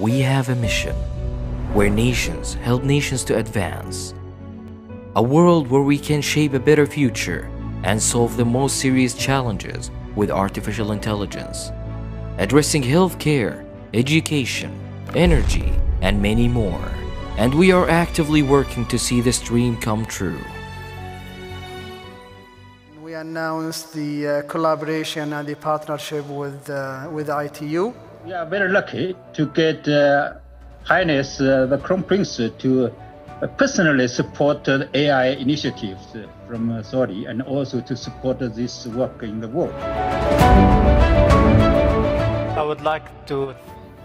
we have a mission where nations help nations to advance. A world where we can shape a better future and solve the most serious challenges with artificial intelligence, addressing healthcare, education, energy, and many more. And we are actively working to see this dream come true. We announced the uh, collaboration and the partnership with, uh, with ITU. We are very lucky to get uh, Highness uh, the Crown Prince to uh, personally support the AI initiatives from uh, Saudi and also to support this work in the world. I would like to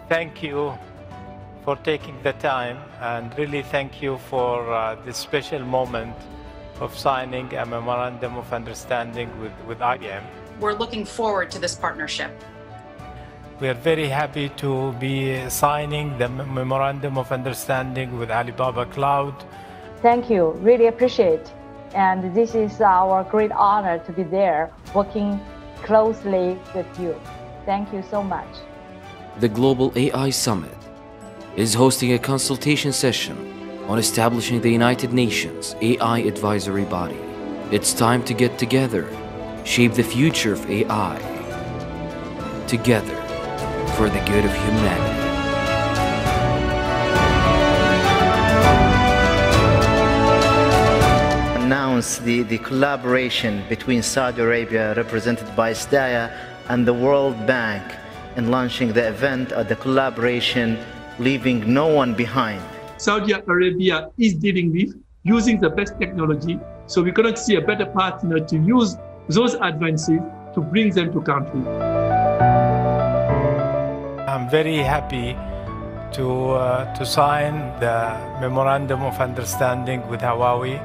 thank you for taking the time and really thank you for uh, this special moment of signing a memorandum of understanding with, with IBM. We're looking forward to this partnership. We are very happy to be signing the memorandum of understanding with Alibaba Cloud. Thank you, really appreciate. And this is our great honor to be there working closely with you. Thank you so much. The Global AI Summit is hosting a consultation session on establishing the United Nations AI Advisory Body. It's time to get together, shape the future of AI. Together for the good of humanity. Announce the, the collaboration between Saudi Arabia, represented by SDAIA, and the World Bank in launching the event of the collaboration, leaving no one behind. Saudi Arabia is dealing with using the best technology. So we cannot see a better partner to use those advances to bring them to country. Very happy to, uh, to sign the Memorandum of Understanding with Huawei